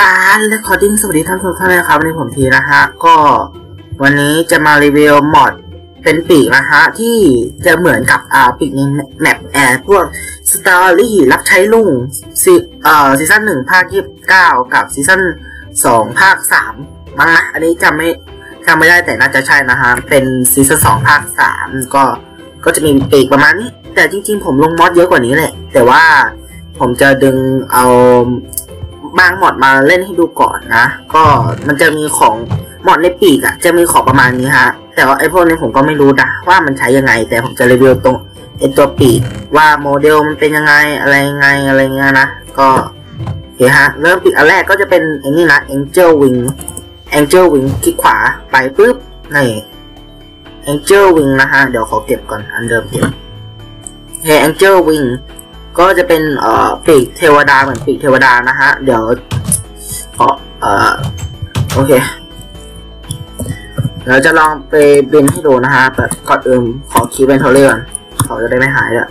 การ recording สวัสดีท่านทุกท่านนะครับวันนี้ผมทีนะฮะก็วันนี้จะมารีวิว mod เป็นปีกนะฮะที่จะเหมือนกับอ่าปีกใน map แอร์พวก story รับใช้ลุงซีเอ่อซีซั่นหนึ่งภาคยี่สิบเก้ากับซีซั่นสองภาคสามมั้งนะอันนี้จำไม่จำไม่ได้แต่น่าจะใช่นะฮะเป็นซีซั่นสองภาคสามก็ก็จะมีปีกประมาณนี้ แต่จริงๆ ผมลง mod เยอะกว่านี้แหละ แต่ว่าผมจะดึงเอา บางหมอดมาเล่นให้ดูก่อนนะ ก็มันจะมีของหมอดในปีกอะจะมีของประมาณนี้ฮะ แต่ว่าไอพวกนี้ผมก็ไม่รู้นะว่ามันใช้ยังไง แต่ผมจะรีวิวตรงไอตัวปีกว่าโมเดลมันเป็นยังไงอะไรยังไงอะไรเงี้ยนะ ก็โอเคฮะ เริ่มปีกอันแรกก็จะเป็นไอ้นี่นะ Angel Wing Angel Wing คลิกขวาไปปุ๊บนี่ Angel Wing นะฮะ เดี๋ยวขอเก็บก่อนอันเดิมเก็บโอเค Angel Wing ก็จะเป็นเอ่อปีกเทวดาเหมือนปีกเทวดานะฮะ เดี๋ยวขอเอ่อโอเคเราจะลองไปบินให้ดูนะฮะแบบก่อนอื่นขอคีย์เป็นโทเลอร์ก่อนเขาจะได้ไม่หายเลย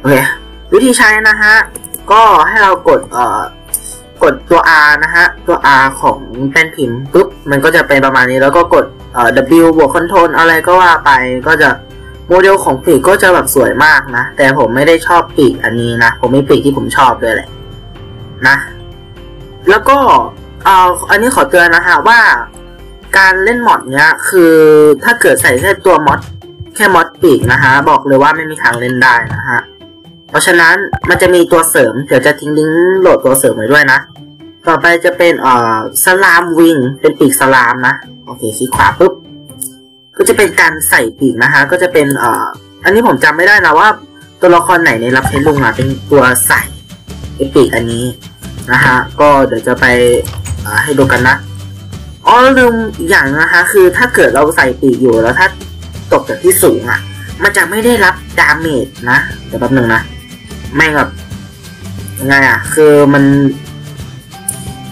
โอเค วิธีใช้นะฮะ ก็ให้เรากดเอ่อกดตัว R นะฮะ ตัว R ของแป้นพิมพ์ปุ๊บ มันก็จะเป็นประมาณนี้แล้วก็กดเอ่อ W บวกคอนโทรลอะไรก็ว่าไปก็จะ โมเดลของปีกก็จะแบบสวยมากนะ แต่ผมไม่ได้ชอบปีกอันนี้นะ ผมมีปีกที่ผมชอบด้วยแหละนะ แล้วก็เอ่ออันนี้ขอเตือนนะฮะว่า การเล่นมอดเนี้ย คือถ้าเกิดใส่แค่ตัวมอดแค่มอดปีกนะฮะ บอกเลยว่าไม่มีทางเล่นได้นะฮะ เพราะฉะนั้นมันจะมีตัวเสริม เดี๋ยวจะทิ้งลิงก์โหลดตัวเสริมไว้ด้วยนะ ต่อไปจะเป็นเอ่อสลามวิงเป็นปีกสลามนะ โอเคคลิกขวาปุ๊บ ก็จะเป็นการใส่ปีกนะฮะก็จะเป็นเอ่ออันนี้ผมจำไม่ได้นะว่า ตัวละครไหนในรับใช้ลุงอะเป็นตัวใส่ปีกอันนี้นะฮะก็เดี๋ยวจะไปให้ดูกันนะอ๋อลืมอย่างนะฮะคือถ้าเกิดเราใส่ปีกอยู่แล้วถ้าตกจากที่สูงอะ มันจะไม่ได้รับดาเมจนะเดี๋ยวแป๊บนึงนะแม่แบบยังไงอะ คือมัน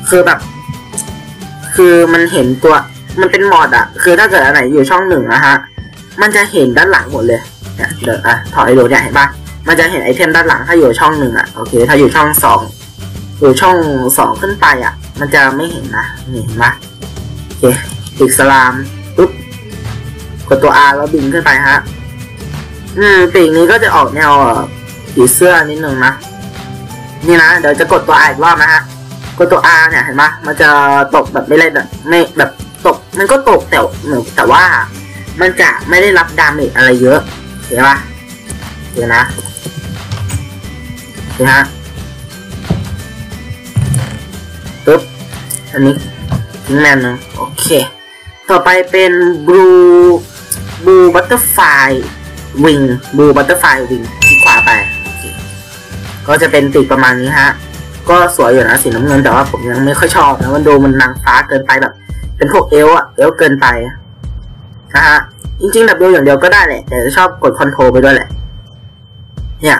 คือแบบ คือมันเห็นตัว มันเป็นมอดอะคือถ้าเกิดอันไหนอยู่ช่องหนึ่งนะฮะ มันจะเห็นด้านหลังหมดเลยเนี่ยเดี๋ยวอะถอยดูเนี่ยเห็นปะมันจะเห็นไอเทมด้านหลังถ้าอยู่ช่องหนึ่งอะโอเค ถ้าอยู่ช่องสองอยู่ช่องสองขึ้นไปอะมันจะไม่เห็นนะนี่เห็นปะโอเคปีกสลามปุ๊บกดตัว R แล้วบินขึ้นไปฮะ อืมปีกนี้ก็จะออกแนวผีเสื้อนิดนึงนะ นี่นะ เดี๋ยวจะกดตัว R อีกรอบนะฮะ กดตัว R เนี่ยเห็นไหมมันจะตกแบบไม่เล่นแบบไม่แบบ ตกมันก็ตกแต่หมือนแต่ว่ามันจะไม่ได้รับดาเมจอะไรเยอะเห็นปะเดี๋ยวนะเห็นฮะปึ๊บอันนี้ทิ้งแมนนึงโอเค ต่อไปเป็น blue blue butterfly wing blue butterfly wing ที่ขวาไป ก็จะเป็นติดประมาณนี้ฮะ ก็สวยอยู่นะสีน้ำเงินแต่ว่าผมยังไม่ค่อยชอบนะมันดูมันนางฟ้าเกินไปแบบ เป็นพวกเอลอะเอลเกินไปนะฮะจริงๆ W อย่างเดียวก็ได้แหละแต่ชอบกดคอนโทรลไปด้วยแหละ เนี่ย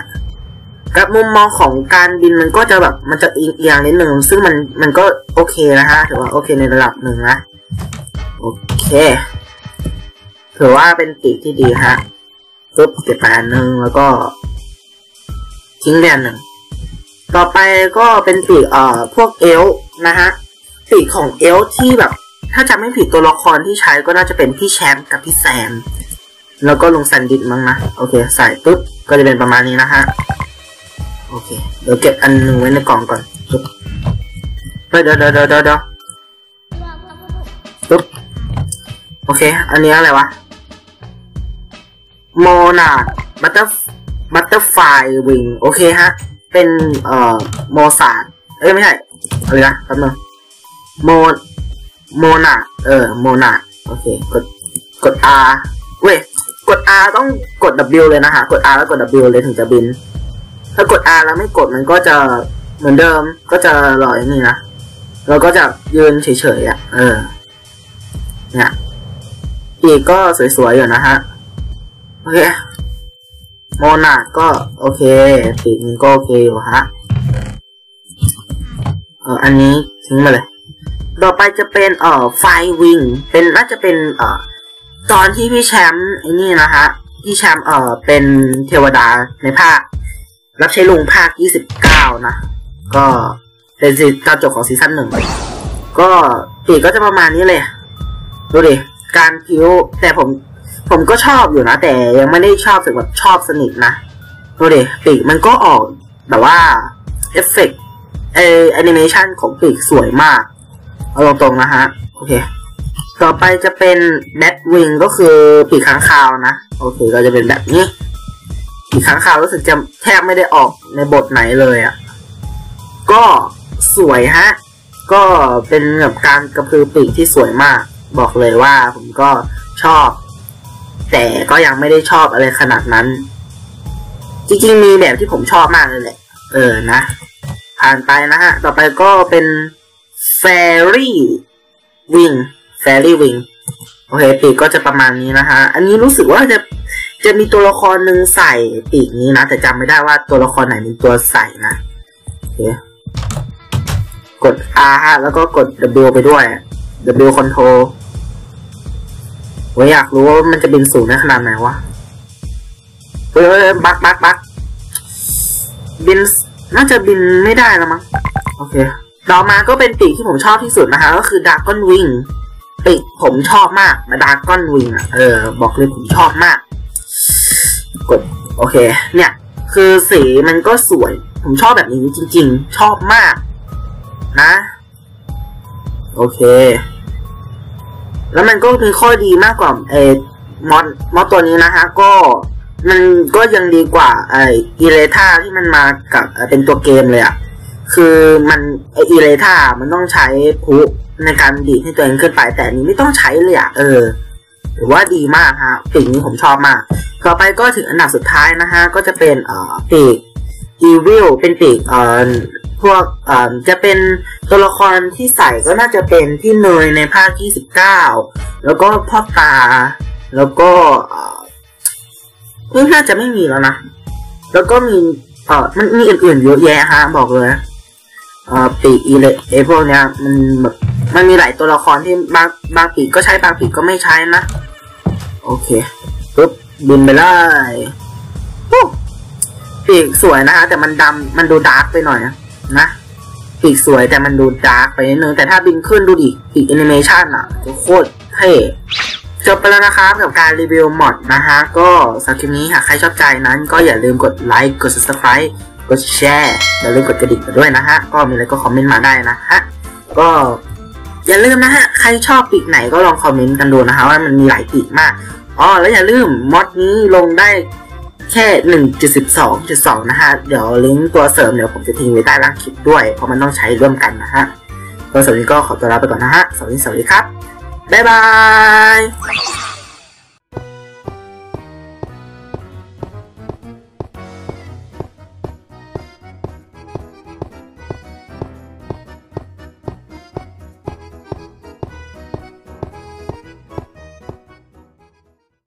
กับมุมมองของการบินมันก็จะแบบมันจะเอียงนิดนึงซึ่งมันมันก็โอเคนะฮะถือว่าโอเคในระดับหนึ่งนะโอเคถือว่าเป็นปีกที่ดีฮะปุ๊บเก็บไปอันหนึ่งแล้วก็ ทิ้งเรียนหนึ่ง ต่อไปก็เป็นปีกเอ่อพวกเอลนะฮะปีกของเอลที่แบบ ถ้าจำไม่ผิดตัวละครที่ใช้ก็น่าจะเป็นพี่แชมป์กับพี่แซม แล้วก็ลุงซันดิตมั้งนะ โอเค ใส่ปุ๊บ ก็จะเป็นประมาณนี้นะฮะ โอเค เดี๋ยวเก็บอันนึงไว้ในกล่องก่อนปุ๊บเดี๋ยเดี๋ยวเดี๋ยวเดี๋ยวเดี๋ยวปุ๊บ โอเค อันนี้อะไรวะ โมนาบัตเตอร์บัตเตอร์ไฟวิง โอเคฮะ เป็นเอ่อโมซาดเอ้ยไม่ใช่อะไรนะแป๊บนึงโมโมนาเออโมนาโอเคกดกด R เว้ยกด R ต้องกด W เลยนะฮะกด R แล้วกด W เลยถึงจะบิน ถ้ากด R แล้วไม่กดมันก็จะเหมือนเดิมก็จะลอยนี่นะเราก็จะยืนเฉยๆอะ เออเนี่ยปีกก็สวยๆอยู่นะฮะ โอเค โมนาก็โอเคปีกนี้ก็โอเคอยู่ฮะ เอออันนี้ทิ้งมาเลย ต่อไปจะเป็นเอ่อไฟwing เป็นน่าจะเป็นเอ่อตอนที่พี่แชมป์ไอ้นี่นะฮะ พี่แชมป์เอ่อเป็นเทวดาในภาค รับใช้ลุงภาค 29 นะ ก็เป็นซีตอนจบของซีซั่นหนึ่ง ก็ปีกก็จะประมาณนี้เลย ดูดิ การคิ้วแต่ผม ผมก็ชอบอยู่นะ แต่ยังไม่ได้ชอบถึงแบบชอบสนิทนะดูดิปีกมันก็ออกแบบว่าเอฟเฟกต์เอแอนิเมชันของปีกสวยมาก เอาตรงๆนะฮะ โอเค ต่อไปจะเป็นแบทวิงก็คือปีกค้างคาวนะ โอเค ก็จะเป็นแบบนี้ ปีกค้างคาวรู้สึกจะแทบไม่ได้ออกในบทไหนเลยอะ่ะ ก็สวยฮะ ก็เป็นแบบการกระพือปีกที่สวยมาก บอกเลยว่าผมก็ชอบ แต่ก็ยังไม่ได้ชอบอะไรขนาดนั้น จริงๆ มีแบบที่ผมชอบมากเลยแหละ เออนะ ผ่านไปนะฮะ ต่อไปก็เป็น Fairy Wing Fairy Wing โอเคปีกก็จะประมาณนี้นะฮะ อันนี้รู้สึกว่าจะจะมีตัวละครหนึ่งใส่ปีกนี้นะ แต่จำไม่ได้ว่าตัวละครไหนเป็นตัวใส่นะโอเคกด R ฮะ แล้วก็กด W ไปด้วย W control ผมอยากรู้ว่ามันจะบินสูงได้ขนาดไหนวะเฮ้ยบักบักบักบินน่าจะบินไม่ได้แล้วมั้งโอเคต่อมาก็เป็นปีกที่ผมชอบที่สุดนะคะ ก็คือ dragon wing ปีกผมชอบมากมา dragon wing อะเออ บอกเลยผมชอบมาก กด โอเค เนี่ย คือสีมันก็สวย ผมชอบแบบนี้จริง ๆ ชอบมาก นะ โอเค แล้วมันก็มีข้อดีมากกว่าเอมอดมอดตัวนี้นะฮะก็มันก็ยังดีกว่าไออีเลท่าที่มันมากับเป็นตัวเกมเลยอะคือมันไออีเลท่ามันต้องใช้พุในการดีดให้ตัวเองขึ้นไปแต่นี้ไม่ต้องใช้เลยอะเออถือว่าดีมากฮะปีกนี้ผมชอบมาก ต่อไปก็ถึงอันดับสุดท้ายนะฮะก็จะเป็นเอ่อปีกอีวิลเป็นปีกเอ่อ พวกเอ่อจะเป็นตัวละครที่ใส่ก็น่าจะเป็นที่เนยในภาคที่สิบเก้าแล้วก็พ่อตา แล้วก็เอ่อน่าจะไม่มีแล้วนะ แล้วก็มีเอ่อมันมีอื่นๆเยอะแยะฮะบอกเลยเอ่อปีอีเลไอพวกเนี้ยมันแบบมันมีหลายตัวละครที่บางบางปีกก็ใช้บางปีกก็ไม่ใช้นะ โอเคปุ๊บบินไปเลยปีกสวยนะฮะแต่มันดำมันดู dark ไปหน่อยนะ นะปีกสวยแต่มันดู dark ไปนิดนึง แต่ถ้าบินขึ้นดูดิปีกแอนิเมชันอะโคตรเท่จบไปแล้วนะครับกับการรีวิว mod นะฮะ ก็สำหรับคลิปนี้หากใครชอบใจนั้นก็อย่าลืมกดไลค์กด subscribe กดแชร์อย่าลืมกดกระดิ่งด้วยนะฮะ ก็มีอะไรก็คอมเมนต์มาได้นะฮะ ก็อย่าลืมนะฮะ ใครชอบปีกไหนก็ลองคอมเมนต์กันดูนะฮะว่ามันมีหลายปีกมากอ๋อแล้วอย่าลืมมอดนี้ลงได้ แค่ 1.12.2 นะฮะ เดี๋ยวลิงก์ตัวเสริมเดี๋ยวผมจะทิ้งไว้ใต้ล่างคลิปด้วย เพราะมันต้องใช้ร่วมกันนะฮะก็สำหรับวันนี้ก็ขอตัวลาไปก่อนนะฮะ สวัสดีสวัสดีครับ บ๊ายบาย